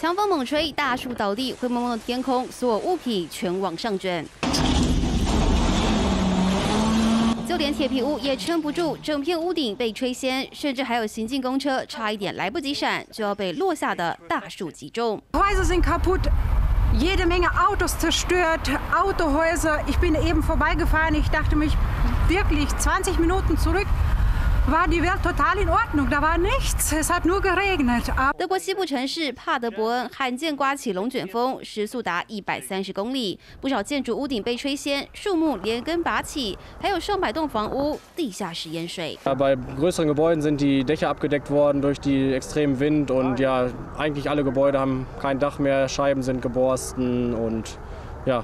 强风猛吹，大树倒地，灰蒙蒙的天空，所有物品全往上卷。就连铁皮屋也撑不住，整片屋顶被吹掀，甚至还有行进公车差一点来不及闪，就要被落下的大树击中。war die Welt total in Ordnung. Da war nichts. Es hat nur geregnet. 德国西部城市帕德伯恩罕见刮起龙卷风，时速达一百三十公里，不少建筑屋顶被吹掀，树木连根拔起，还有上百栋房屋地下室淹水。Bei größeren Gebäuden sind die Dächer abgedeckt worden durch die extremen Wind und ja, eigentlich alle Gebäude haben kein Dach mehr, Scheiben sind geborsten und ja.